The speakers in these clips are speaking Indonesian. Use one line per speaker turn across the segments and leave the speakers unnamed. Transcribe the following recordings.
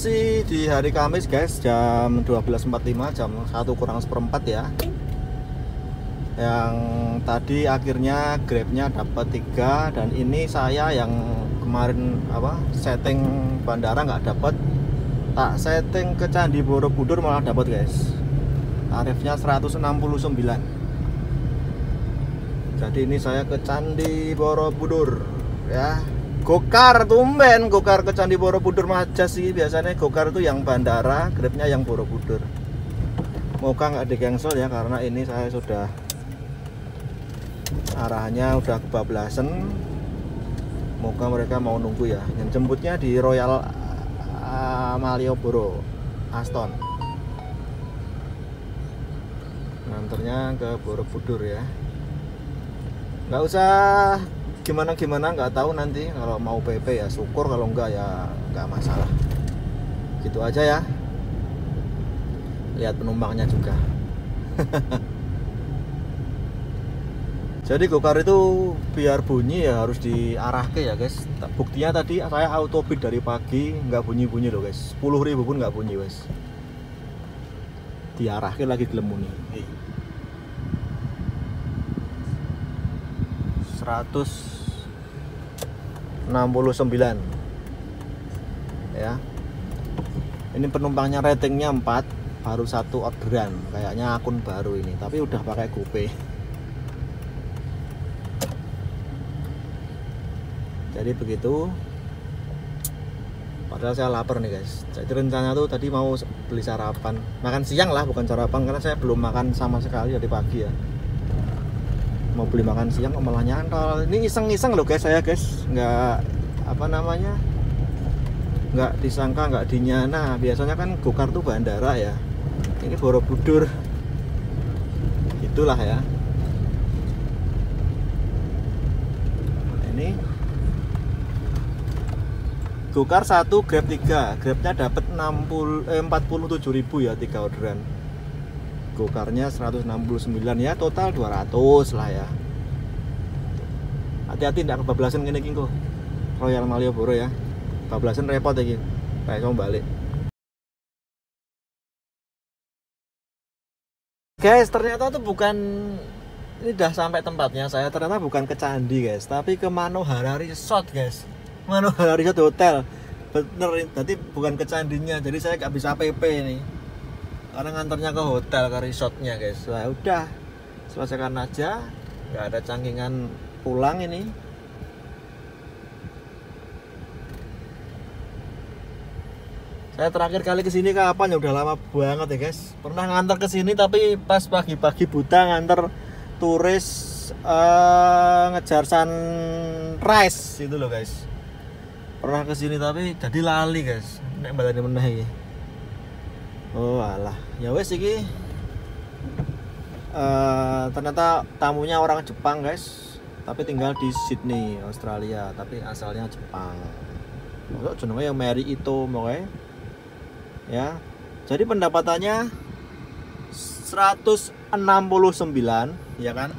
masih di hari Kamis guys jam 12.45 jam 1 kurang seperempat ya. Yang tadi akhirnya grabnya dapat tiga dan ini saya yang kemarin apa setting bandara nggak dapat. Tak setting ke Candi Borobudur malah dapat guys. Tarifnya 169 jadi ini saya ke Candi Borobudur ya Gokar tumben Gokar ke Candi Borobudur aja sih. Biasanya Gokar itu yang bandara grabnya yang Borobudur. Moga nggak di cancel ya karena ini saya sudah arahnya udah kebablasan. Moga mereka mau nunggu ya. Yang jemputnya di Royal Malioboro Aston. Nganternya ke Borobudur ya. Nggak usah gimana gimana nggak tahu nanti. Kalau mau PP ya syukur kalau enggak ya nggak masalah. Gitu aja ya. Lihat penumpangnya juga. Jadi gokar itu biar bunyi ya harus diarah ke ya guys. Buktinya tadi saya auto beat dari pagi nggak bunyi bunyi loh guys. 10 ribu pun nggak bunyi guys. Diarahkan lagi gelemuni. Hey. 169 ya. Ini penumpangnya ratingnya 4 baru satu orderan. Kayaknya akun baru ini tapi udah pakai GoPay. Jadi begitu. Padahal saya lapar nih guys. Jadi rencana tuh tadi mau beli sarapan. Makan siang lah bukan sarapan karena saya belum makan sama sekali dari pagi ya mau beli makan siang malah nyantol ini iseng-iseng loh guys saya guys. Nggak apa namanya nggak disangka nggak dinyana. Biasanya kan gokar tuh bandara ya. Ini Borobudur. Itulah ya. Ini. Gokar 1 grab 3 grabnya dapat 60 eh, 47.000 ya tiga orderan gokarnya 169 ya total 200 lah ya. Hati-hati tidak kebablasan gini kingko Royal Malioboro ya. Kebablasan repot ya kayak kamu balik. Guys ternyata tuh bukan ini udah sampai tempatnya saya ternyata bukan ke Candi guys tapi ke Manohara Resort guys. Manohara Resort Hotel. Bener tadi bukan ke Candinya jadi saya nggak bisa PP nih karena nganternya ke hotel ke resortnya guys. Wah, udah. Selesaikan aja. Nggak ada cangkingan pulang ini. Saya terakhir kali ke sini kapan? Ya udah lama banget ya guys. Pernah nganter ke sini tapi pas pagi-pagi buta nganter turis uh, ngejar sunrise itu loh guys. Pernah ke sini tapi jadi lali guys. Nek balani meneh iki oh alah. Ya wes iki uh, ternyata tamunya orang Jepang guys. Tapi tinggal di Sydney Australia. Tapi asalnya Jepang. Masuk jenenge yang Mary itu pokoknya. Ya. Jadi pendapatannya 169 ya kan?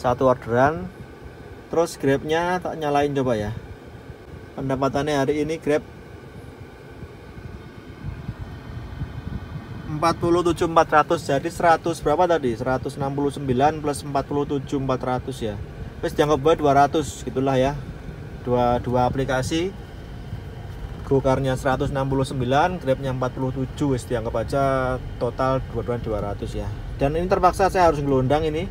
Satu orderan. Terus grabnya tak nyalain coba ya. Pendapatannya hari ini grab 47.400 jadi 100 berapa tadi? 169 plus 47.400 ya. Terus dianggap buat 200 gitulah ya. Dua dua aplikasi. Gokarnya 169 Grabnya 47 wis dianggap aja total dua 200 ya. Dan ini terpaksa saya harus ngelondang ini.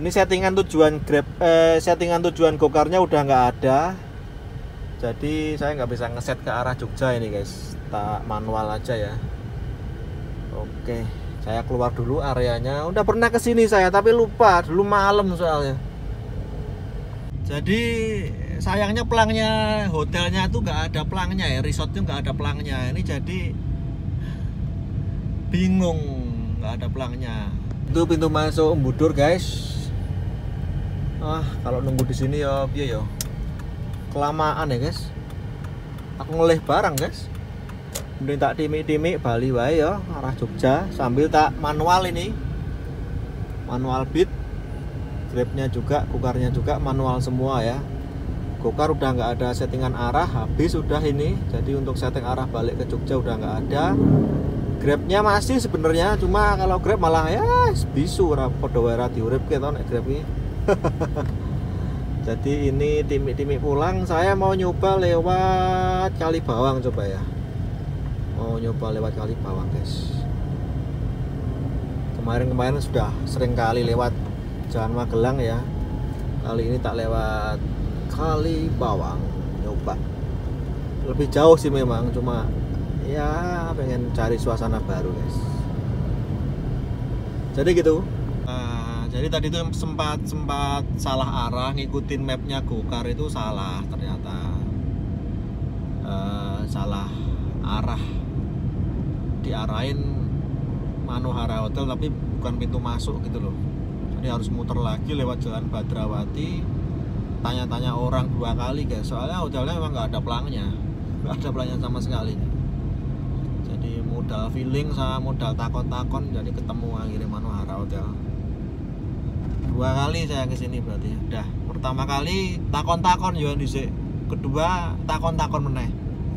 Ini settingan tujuan Grab eh, settingan tujuan Gokarnya udah nggak ada. Jadi saya nggak bisa ngeset ke arah Jogja ini guys. Tak manual aja ya Oke, saya keluar dulu areanya. Udah pernah ke sini saya, tapi lupa dulu malam soalnya. Jadi sayangnya pelangnya hotelnya tuh nggak ada pelangnya ya, resortnya nggak ada pelangnya. Ini jadi bingung nggak ada pelangnya. Itu pintu masuk Embudur guys. Ah, kalau nunggu di sini ya, biar ya. Kelamaan ya guys. Aku ngelih barang guys mending tak timik-timik Bali wae ya arah Jogja sambil tak manual ini. Manual beat grabnya juga kukarnya juga manual semua ya. Gokar udah nggak ada settingan arah habis sudah ini. Jadi untuk setting arah balik ke Jogja udah nggak ada. Grabnya masih sebenarnya cuma kalau Grab malah ya bisu ora padha wae ra diurip nek Grab ini. Jadi ini timik-timik pulang saya mau nyoba lewat Kali Bawang coba ya mau nyoba lewat Kali Bawang guys. Kemarin-kemarin sudah sering kali lewat Jalan Magelang ya. Kali ini tak lewat Kali Bawang nyoba. Lebih jauh sih memang cuma ya pengen cari suasana baru guys. Jadi gitu. Uh, jadi tadi itu sempat sempat salah arah ngikutin mapnya Gokar itu salah ternyata. Uh, salah arah diarahin Manohara Hotel tapi bukan pintu masuk gitu loh. Jadi harus muter lagi lewat jalan Badrawati tanya-tanya orang dua kali guys. Soalnya hotelnya memang nggak ada pelangnya nggak ada pelangnya sama sekali. Modal feeling sama modal takon-takon jadi ketemu akhirnya Manohara Hotel. Dua kali saya ke sini berarti. Udah pertama kali takon-takon di kedua takon-takon meneh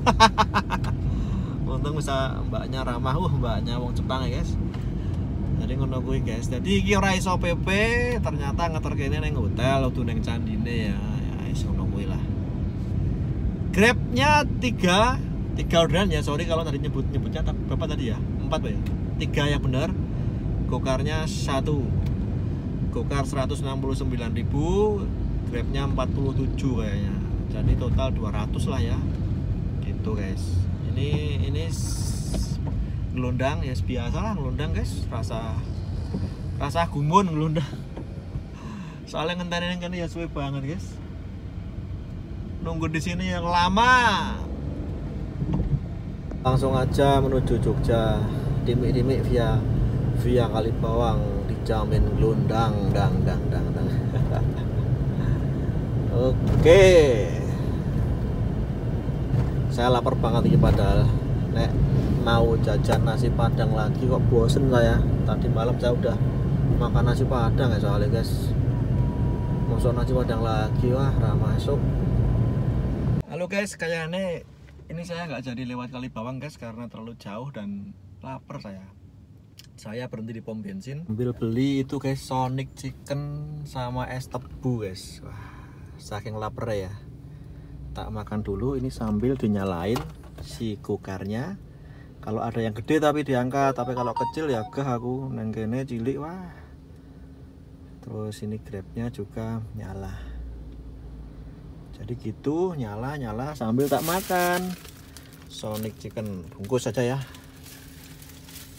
untung bisa mbaknya ramah. Uh mbaknya wong Jepang ya guys. Jadi ngono kuwi guys. Jadi iki ora iso PP ternyata ngeterkene ning hotel waktu ning candine ya ya iso ngono kuwi lah. Grabnya tiga tiga orderan ya sorry kalau tadi nyebut nyebutnya berapa tadi ya? Empat ya? Tiga yang benar gokarnya satu. Gokar 169.000 grabnya 47 kayaknya. Jadi total 200 lah ya. Gitu guys ini ini ngelundang ya biasa lah ngelundang guys. Rasa rasa gumun ngelundang. Soalnya ngentarin kan ya suwe banget guys. Nunggu di sini yang lama. Langsung aja menuju Jogja. Dimik-dimik via via Kalibawang. Dijamin gelundang dang dang dang dang. Oke saya lapar banget ini padahal nek mau jajan nasi padang lagi kok bosen saya tadi malam saya udah makan nasi padang ya soalnya guys. Masuk nasi padang lagi wah ramah masuk. Halo guys. Kayaknya ini saya nggak jadi lewat kali bawang guys karena terlalu jauh dan lapar saya. Saya berhenti di pom bensin. Ambil beli itu guys Sonic Chicken sama es tebu guys. Wah saking lapar ya tak makan dulu ini sambil dinyalain si kukarnya. Kalau ada yang gede tapi diangkat tapi kalau kecil ya gah aku nengkene cilik wah. Terus ini grabnya juga nyala. Jadi gitu nyala nyala sambil tak makan. Sonic chicken bungkus saja ya.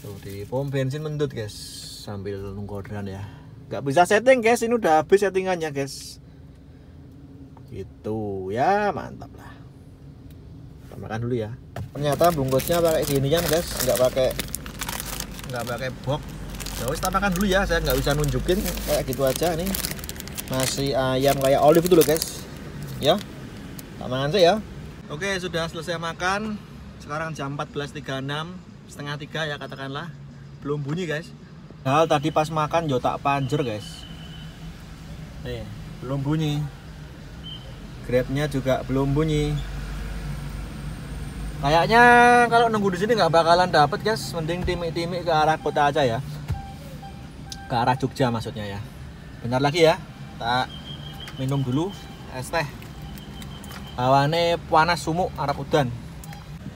Tuh di pom bensin mendut guys sambil nunggu orderan ya. Nggak bisa setting guys ini udah habis settingannya guys gitu. Ya mantap lah. Kita makan dulu ya. Ternyata bungkusnya pakai gini kan guys. Nggak pakai nggak pakai box. Ya kita makan dulu ya. Saya nggak bisa nunjukin. Kayak gitu aja nih masih ayam kayak olive dulu guys. Ya. Tak makan sih ya. Oke sudah selesai makan. Sekarang jam 14.36 setengah tiga ya katakanlah. Belum bunyi guys. Nah tadi pas makan yo tak panjer guys. Nih belum bunyi grabnya juga belum bunyi. Kayaknya kalau nunggu di sini nggak bakalan dapet guys. Mending timik-timik ke arah kota aja ya. Ke arah Jogja maksudnya ya. Bentar lagi ya. Tak minum dulu es teh. Hawane panas sumuk Arab udan.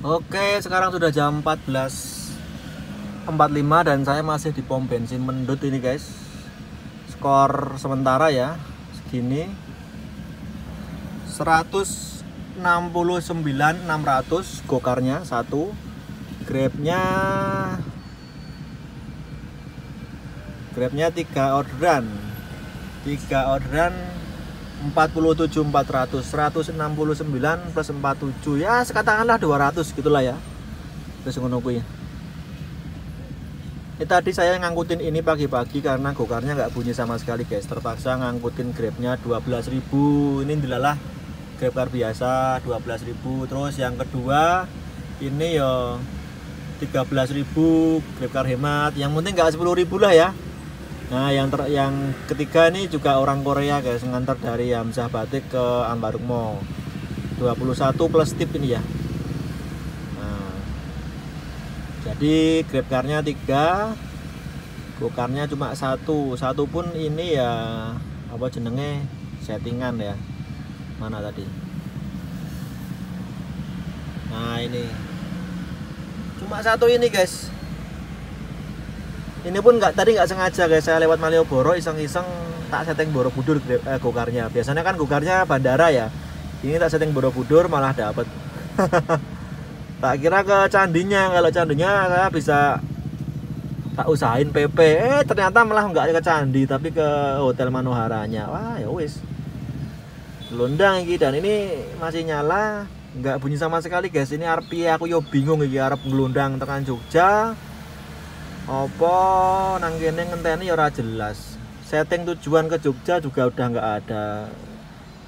Oke sekarang sudah jam 14.45 dan saya masih di pom bensin mendut ini guys. Skor sementara ya segini 169.600 gokarnya satu. Grabnya grabnya tiga orderan. Tiga orderan 47 400 169 plus 47 ya katakanlah 200 gitulah ya. Terus ngono kuwi. Ini tadi saya ngangkutin ini pagi-pagi karena gokarnya nggak bunyi sama sekali guys. Terpaksa ngangkutin grabnya 12.000 ini dilalah grab car biasa 12.000 terus yang kedua ini ya 13.000 grab car hemat yang penting nggak 10.000 lah ya Nah, yang ter yang ketiga ini juga orang Korea guys, ngantar dari Hamzah Batik ke Ambarukmo. 21 plus tip ini ya. Nah, jadi grab car-nya 3, gokarnya cuma satu. Satu pun ini ya apa jenenge settingan ya. Mana tadi? Nah, ini. Cuma satu ini, guys. Ini pun nggak tadi nggak sengaja guys. Saya lewat Malioboro iseng-iseng tak setting Borobudur eh, gokarnya. Biasanya kan gokarnya bandara ya. Ini tak setting Borobudur malah dapet. Tak kira ke candinya. Kalau candinya saya bisa tak usahain PP eh ternyata malah nggak ke candi tapi ke hotel Manoharanya. Wah ya wis lundang ini dan ini masih nyala nggak bunyi sama sekali guys. Ini arpi aku yo bingung iki arep ngelundang tekan Jogja. Apa nang kene ngenteni ya ora jelas. Setting tujuan ke Jogja juga udah nggak ada.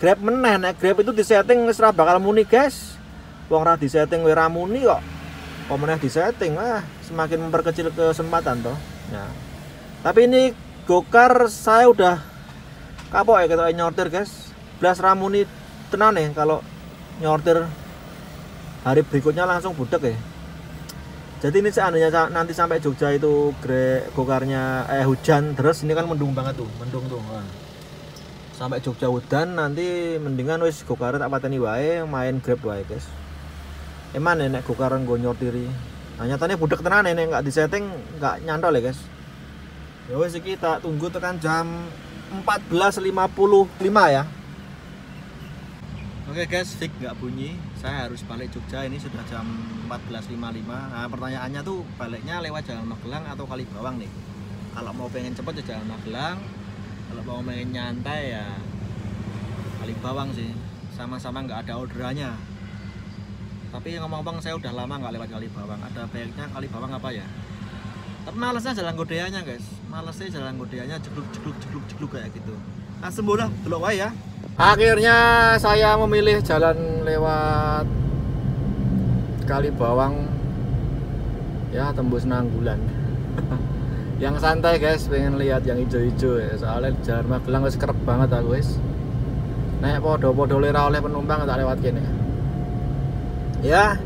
Grab meneh nek Grab itu disetting wis ora bakal muni guys. Wong ra disetting wis muni kok. Kok meneh disetting? Ah semakin memperkecil kesempatan toh. Ya. Tapi ini gokar saya udah kapok ya kita nyortir guys belas ramuni tenan nih kalau nyortir hari berikutnya langsung budek ya. Jadi ini seandainya nanti sampai Jogja itu gre gokarnya eh hujan terus ini kan mendung banget tuh mendung tuh nah. sampai Jogja hujan nanti mendingan wis gokar tak pateni wae main grab wae guys. Emang nenek gokaran gue nyortiri. Nah nyatanya budak tenan nenek nggak disetting nggak nyantol ya guys. Ya wis kita tunggu tekan jam 14.55 ya Oke guys, fix nggak bunyi. Saya harus balik Jogja. Ini sudah jam 14.55. Nah, pertanyaannya tuh baliknya lewat Jalan Magelang atau Kali Bawang nih. Kalau mau pengen cepet ya Jalan Magelang. Kalau mau pengen nyantai ya Kali Bawang sih. Sama-sama nggak ada orderannya. Tapi ngomong-ngomong saya udah lama nggak lewat Kali Bawang. Ada baiknya Kali Bawang apa ya? Tapi malesnya jalan godeanya guys. Malesnya jalan godeanya jegluk jegluk jegluk jegluk kayak gitu. Nah sembuh belum ya akhirnya saya memilih jalan lewat Kali Bawang. Ya tembus Nanggulan yang santai guys pengen lihat yang hijau-hijau ya. Soalnya jalan Magelang wis kerep banget aku guys naik podo-podo lera oleh penumpang tak lewat gini ya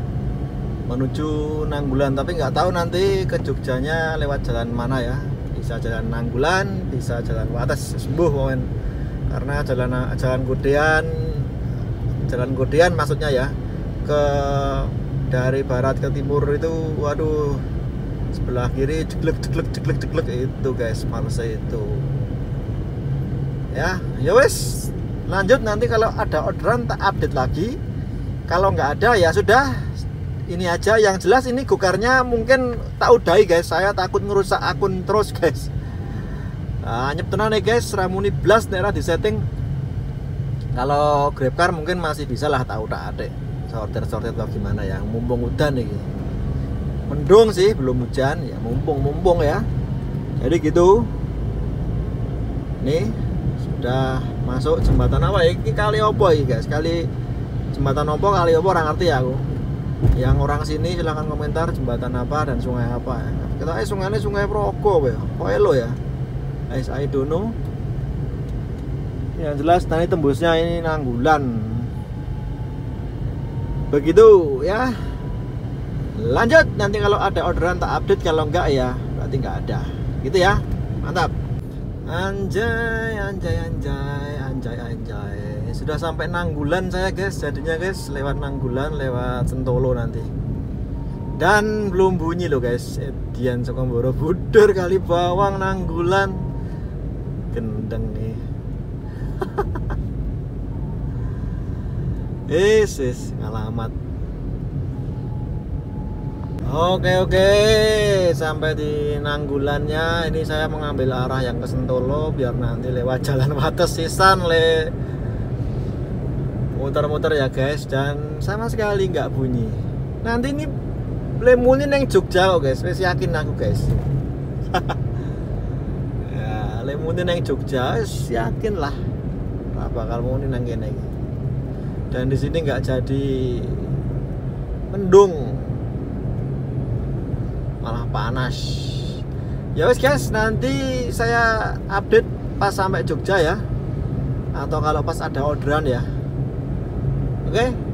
menuju Nanggulan tapi nggak tahu nanti ke Jogjanya lewat jalan mana ya. Bisa jalan Nanggulan bisa jalan Wates sembuh momen karena jalan jalan Godean jalan Godean maksudnya ya ke dari barat ke timur itu waduh sebelah kiri jeglek jeglek jeglek jeglek itu guys males itu. Ya ya wes lanjut nanti kalau ada orderan tak update lagi. Kalau nggak ada ya sudah ini aja. Yang jelas ini gokarnya mungkin tak udahi guys. Saya takut ngerusak akun terus guys nah, nyep tenan nih guys. Ramuni blast daerah di setting kalau grab car mungkin masih bisa lah tahu tak ada sortir sortir atau gimana ya. Mumpung udan nih. Mendung sih belum hujan. Ya mumpung mumpung ya. Jadi gitu. Nih sudah masuk jembatan apa? Ya ini kali opo ya guys? Kali jembatan opo kali opo orang ngerti ya aku. Yang orang sini silahkan komentar jembatan apa dan sungai apa ya. kita eh sungainya sungai Progo ya kok lo ya guys I don't know. Yang jelas tadi tembusnya ini nanggulan. Begitu ya. Lanjut. Nanti kalau ada orderan tak update. Kalau enggak ya berarti enggak ada. Gitu ya. Mantap. Anjay anjay anjay anjay anjay. Sudah sampai nanggulan saya guys. Jadinya guys lewat nanggulan lewat sentolo nanti. Dan belum bunyi loh guys. Edian Sokomboro Budur kali bawang nanggulan gendeng nih is is ngalamat Oke oke. Sampai di Nanggulannya. Ini saya mengambil arah yang ke Sentolo biar nanti lewat jalan Wates Sisan le. Muter-muter ya guys. Dan sama sekali nggak bunyi. Nanti ini lemunin yang Jogja kok guys. Saya yakin aku guys muni nang Jogja yakin lah. Apa bakal muni nang kene dan di sini nggak jadi mendung. Malah panas. Ya wes guys nanti saya update pas sampai Jogja ya. Atau kalau pas ada orderan ya. Oke